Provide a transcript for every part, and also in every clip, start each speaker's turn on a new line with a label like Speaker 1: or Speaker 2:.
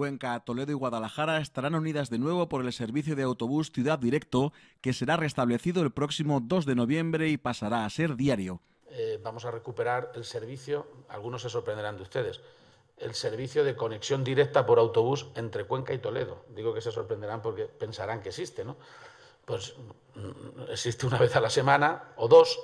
Speaker 1: Cuenca, Toledo y Guadalajara estarán unidas de nuevo por el servicio de autobús Ciudad Directo, que será restablecido el próximo 2 de noviembre y pasará a ser diario.
Speaker 2: Eh, vamos a recuperar el servicio, algunos se sorprenderán de ustedes, el servicio de conexión directa por autobús entre Cuenca y Toledo. Digo que se sorprenderán porque pensarán que existe, ¿no? Pues mm, existe una vez a la semana o dos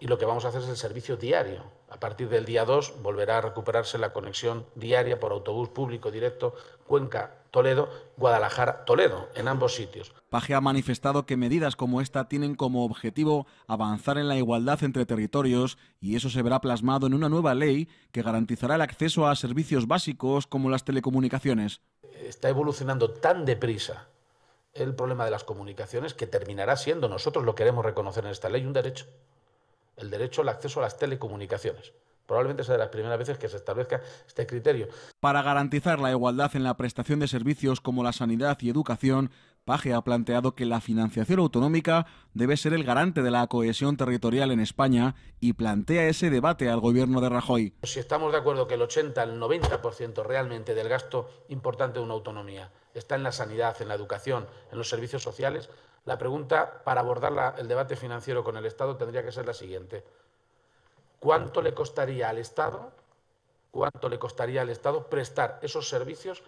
Speaker 2: y lo que vamos a hacer es el servicio diario. A partir del día 2 volverá a recuperarse la conexión diaria por autobús público directo Cuenca-Toledo, Guadalajara-Toledo, en ambos sitios.
Speaker 1: Paje ha manifestado que medidas como esta tienen como objetivo avanzar en la igualdad entre territorios y eso se verá plasmado en una nueva ley que garantizará el acceso a servicios básicos como las telecomunicaciones.
Speaker 2: Está evolucionando tan deprisa el problema de las comunicaciones que terminará siendo, nosotros lo queremos reconocer en esta ley, un derecho el derecho al acceso a las telecomunicaciones. Probablemente sea de las primeras veces que se establezca este criterio.
Speaker 1: Para garantizar la igualdad en la prestación de servicios como la sanidad y educación, Paje ha planteado que la financiación autonómica debe ser el garante de la cohesión territorial en España y plantea ese debate al gobierno de Rajoy.
Speaker 2: Si estamos de acuerdo que el 80 al 90% realmente del gasto importante de una autonomía está en la sanidad, en la educación, en los servicios sociales, la pregunta para abordar el debate financiero con el Estado tendría que ser la siguiente. ¿Cuánto le costaría al Estado, cuánto le costaría al Estado prestar esos servicios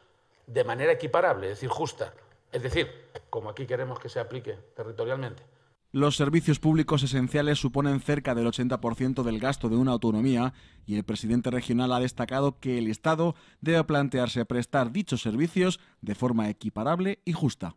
Speaker 2: de manera equiparable, es decir, justa? Es decir, como aquí queremos que se aplique territorialmente.
Speaker 1: Los servicios públicos esenciales suponen cerca del 80% del gasto de una autonomía y el presidente regional ha destacado que el Estado debe plantearse prestar dichos servicios de forma equiparable y justa.